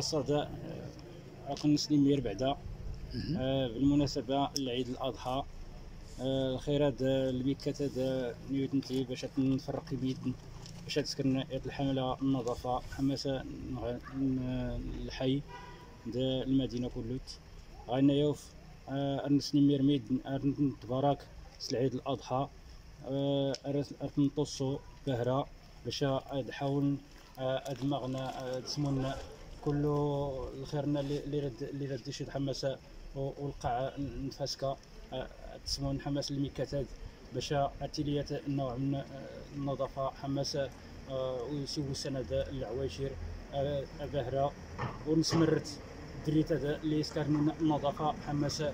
الصدى راكم نسلم بعدا آه، بالمناسبة لعيد الأضحى آه، الخيرات الميكات هذا نيوتنتي باش نفرق بيد باش تسكن هاد الحملة النظافة حماسة الحي دا المدينة كلوت غاينا يوف أرنسني ميرميد أرن تبارك سلعيد الأضحى أرن نطوسو بهرة باش نحاول أدمغنا تسمون كله الخيرنا اللي رد اللي رد شي حماسة والقاع نفاسكا تسمون حماس الميكاتات باش اتيليات النوع من النظافة. حماسة ويسوي سند العواشر باهره ونسمرت دريت هذا اللي يسكرني النظافة. حماسة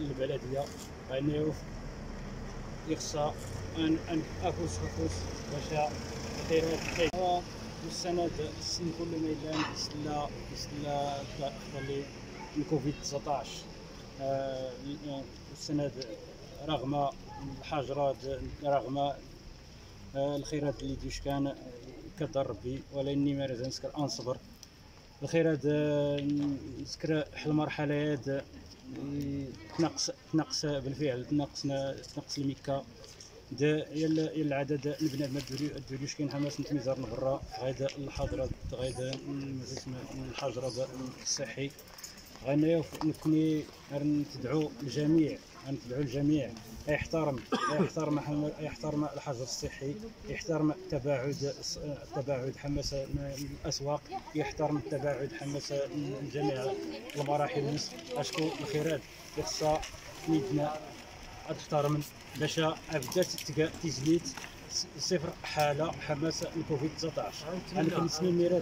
البلديه يعني يخصى ان أن افوس افوس باش خيرات والسند السن كل ميدان يسلا يسلا خلي الكوفيد 19 آه السند رغم الحجرات رغم آه الخيرات اللي ديش كان كدر ربي ولاني ما لازم نسكر انصبر الخيرات آه نسكر حل المرحله هاد تنقص تنقص بالفعل تنقصنا تنقص الميكا دا العدد البنادم الدوليش كاين حماس نتميزار برا غادا الحضرة غادا الحجرة الصحي غانا نكوني نتدعو الجميع ندعو الجميع. يحترم يحترم يحترم الحجر الصحي. يحترم التباعد التباعد حماس الأسواق. يحترم التباعد حماس جميع المراحل. أشكو الخيرات خصها ميدنا تحترم باش بدات تزيد صفر حالة حماس الكوفيد 19 أنا كنسمي ميرا